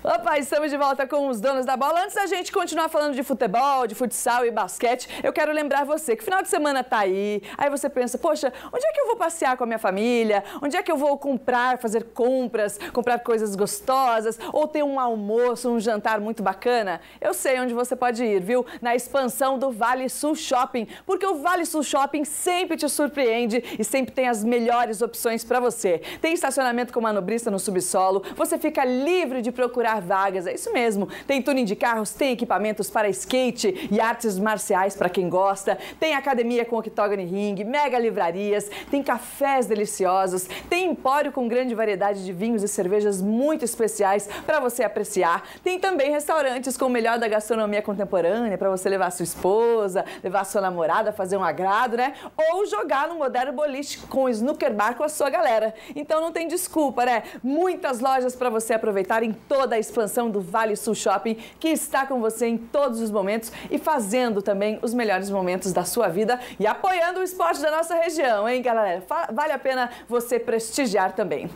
Opa, estamos de volta com os donos da bola. Antes da gente continuar falando de futebol, de futsal e basquete, eu quero lembrar você que final de semana tá aí. Aí você pensa, poxa, onde é que eu vou passear com a minha família? Onde é que eu vou comprar, fazer compras, comprar coisas gostosas ou ter um almoço, um jantar muito bacana? Eu sei onde você pode ir, viu? Na expansão do Vale Sul Shopping, porque o Vale Sul Shopping sempre te surpreende e sempre tem as melhores opções para você. Tem estacionamento com manobrista no subsolo, você fica livre de procurar vagas, é isso mesmo. Tem tuning de carros, tem equipamentos para skate e artes marciais para quem gosta, tem academia com octógono e ringue, mega livrarias, tem cafés deliciosos, tem empório com grande variedade de vinhos e cervejas muito especiais para você apreciar. Tem também restaurantes com o melhor da gastronomia contemporânea para você levar sua esposa, levar sua namorada, fazer um agrado, né? Ou jogar no moderno boliche com snooker bar com a sua galera. Então não tem desculpa, né? Muitas lojas para você aproveitar em toda a a expansão do Vale Sul Shopping, que está com você em todos os momentos e fazendo também os melhores momentos da sua vida e apoiando o esporte da nossa região, hein, galera? Vale a pena você prestigiar também.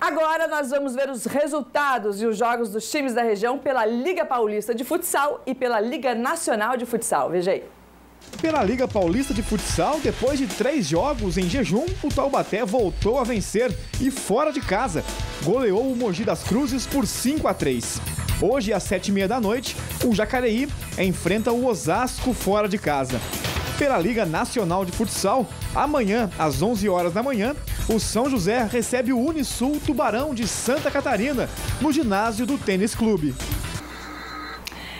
Agora nós vamos ver os resultados e os jogos dos times da região pela Liga Paulista de Futsal e pela Liga Nacional de Futsal. Veja aí. Pela Liga Paulista de Futsal, depois de três jogos em jejum, o Taubaté voltou a vencer e fora de casa. Goleou o Mogi das Cruzes por 5 a 3. Hoje, às sete e meia da noite, o Jacareí enfrenta o Osasco fora de casa. Pela Liga Nacional de Futsal, amanhã, às 11 horas da manhã, o São José recebe o Unisul Tubarão de Santa Catarina, no ginásio do Tênis Clube.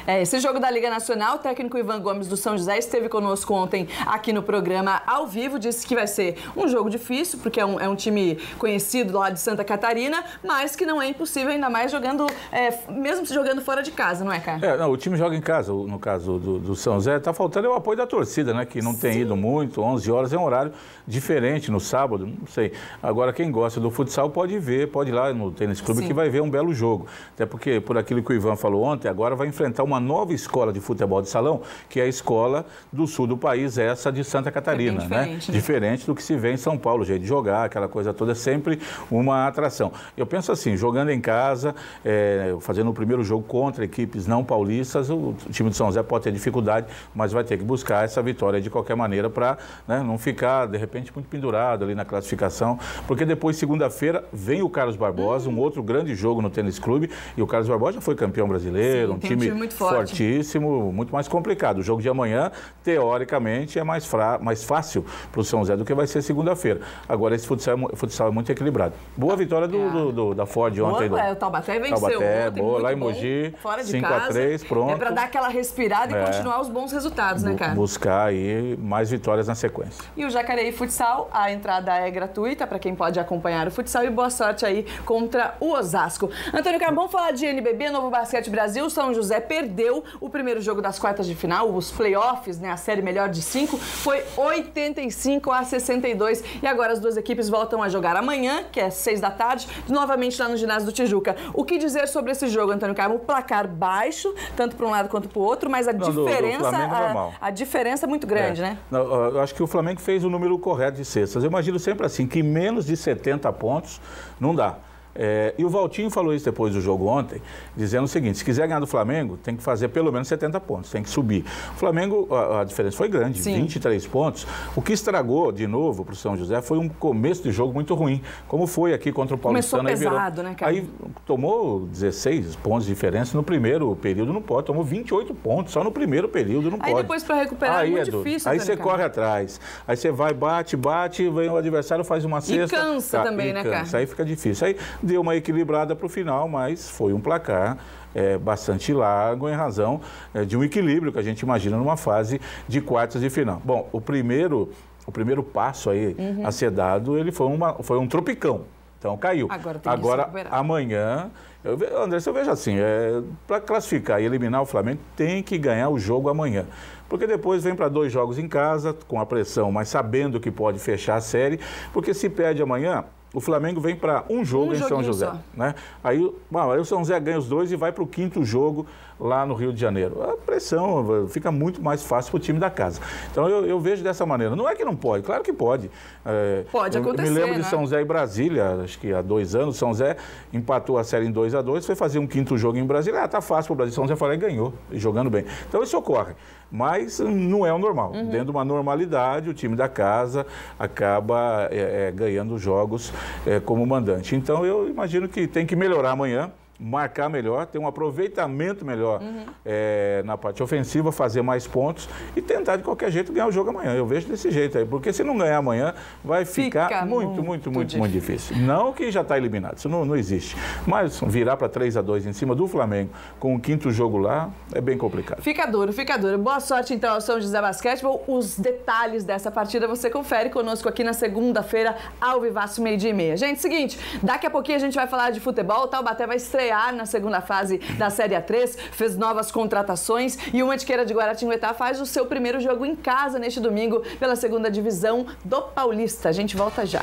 É, esse jogo da Liga Nacional, o técnico Ivan Gomes do São José esteve conosco ontem aqui no programa ao vivo, disse que vai ser um jogo difícil, porque é um, é um time conhecido lá de Santa Catarina, mas que não é impossível, ainda mais jogando, é, mesmo jogando fora de casa, não é, cara? É, não, o time joga em casa, no caso do, do São José, tá faltando é o apoio da torcida, né, que não Sim. tem ido muito, 11 horas é um horário diferente no sábado, não sei. Agora, quem gosta do futsal pode ver, pode ir lá no Tênis Clube Sim. que vai ver um belo jogo. Até porque, por aquilo que o Ivan falou ontem, agora vai enfrentar uma uma nova escola de futebol de salão, que é a escola do sul do país, essa de Santa Catarina, é diferente, né? né? Diferente do que se vê em São Paulo, o jeito de jogar, aquela coisa toda, é sempre uma atração. Eu penso assim, jogando em casa, é, fazendo o primeiro jogo contra equipes não paulistas, o time do São José pode ter dificuldade, mas vai ter que buscar essa vitória de qualquer maneira para né, não ficar, de repente, muito pendurado ali na classificação, porque depois, segunda-feira, vem o Carlos Barbosa, um outro grande jogo no Tênis Clube, e o Carlos Barbosa já foi campeão brasileiro, Sim, um time, um time forte. fortíssimo, muito mais complicado. O jogo de amanhã, teoricamente, é mais, fra... mais fácil para o São José do que vai ser segunda-feira. Agora, esse futsal, é futsal é muito equilibrado. Boa vitória do, do, do da Ford ontem. Boa, do... é, o Taubaté venceu Taubaté, ontem, boa, lá em Mogi, 5x3, pronto. É para dar aquela respirada e é. continuar os bons resultados, né, cara? Buscar aí mais vitórias na sequência. E o Jacareí Futsal, a entrada é gratuita para quem pode acompanhar o futsal e boa sorte aí contra o Osasco. Antônio Carbão, falar de NBB, Novo Basquete Brasil, São José perdeu o primeiro jogo das quartas de final, os playoffs, né, a série melhor de cinco, foi 85 a 62. E agora as duas equipes voltam a jogar amanhã, que é seis da tarde, novamente lá no ginásio do Tijuca. O que dizer sobre esse jogo, Antônio Carmo? Placar baixo, tanto para um lado quanto para o outro, mas a Não, diferença. Do, do a, a, diferença é muito grande, é. né? Eu acho que o Flamengo fez o número correto de cestas. Eu imagino sempre assim, que menos de 70 pontos não dá. É, e o Valtinho falou isso depois do jogo ontem, dizendo o seguinte: se quiser ganhar do Flamengo, tem que fazer pelo menos 70 pontos, tem que subir. O Flamengo, a, a diferença foi grande, Sim. 23 pontos. O que estragou de novo para o São José foi um começo de jogo muito ruim, como foi aqui contra o Paulistano. Começou pesado, virou, né, cara? Aí tomou 16 pontos de diferença no primeiro período, não pode. Tomou 28 pontos só no primeiro período, não aí pode. Aí depois para recuperar aí é muito é difícil. Aí você corre atrás, aí você vai, bate, bate, vem o adversário, faz uma cesta. E cansa tá, também, e né, cansa. cara? Aí fica difícil. Aí deu uma equilibrada para o final, mas foi um placar é, bastante largo em razão é, de um equilíbrio que a gente imagina numa fase de quartas de final. Bom, o primeiro, o primeiro passo aí uhum. a ser dado, ele foi, uma, foi um tropicão. Então caiu. Agora, Agora amanhã, eu, André, eu vejo assim, é, para classificar e eliminar o Flamengo, tem que ganhar o jogo amanhã. Porque depois vem para dois jogos em casa, com a pressão, mas sabendo que pode fechar a série, porque se perde amanhã, O Flamengo vem para um jogo Um em São José. só. Né? Aí, bom, aí o São José ganha os dois e vai para o quinto jogo lá no Rio de Janeiro. A pressão fica muito mais fácil para o time da casa. Então eu, eu vejo dessa maneira. Não é que não pode, claro que pode. É, Pode acontecer, Eu me lembro né? de São José e Brasília, acho que há dois anos, São José empatou a série em 2 a 2 foi fazer um quinto jogo em Brasília. Ah, tá fácil para o Brasil. São José lá e ganhou, jogando bem. Então isso ocorre. Mas hum, não é o normal. Uhum. Dentro de uma normalidade, o time da casa acaba é, é, ganhando jogos é, como mandante. Então eu imagino que tem que melhorar amanhã marcar melhor, ter um aproveitamento melhor Uhum. é, na parte ofensiva, fazer mais pontos e tentar de qualquer jeito ganhar o jogo amanhã. Eu vejo desse jeito aí, porque se não ganhar amanhã, vai ficar Fica muito, muito muito, muito, muito difícil. Não que já está eliminado, isso não, não existe. Mas virar para 3 a 2 em cima do Flamengo com o quinto jogo lá é bem complicado. Fica duro, fica duro. Boa sorte então ao São José Basquetebol. Os detalhes dessa partida você confere conosco aqui na segunda-feira, ao Vivaço, meio-dia e meia. Gente, seguinte, daqui a pouquinho a gente vai falar de futebol. O Taubaté vai estrear na segunda fase da Série A3, fez novas contratações e o Mantiqueira de Guaratinguetá faz o seu primeiro jogo em casa neste domingo pela segunda divisão do Paulista. A gente volta já.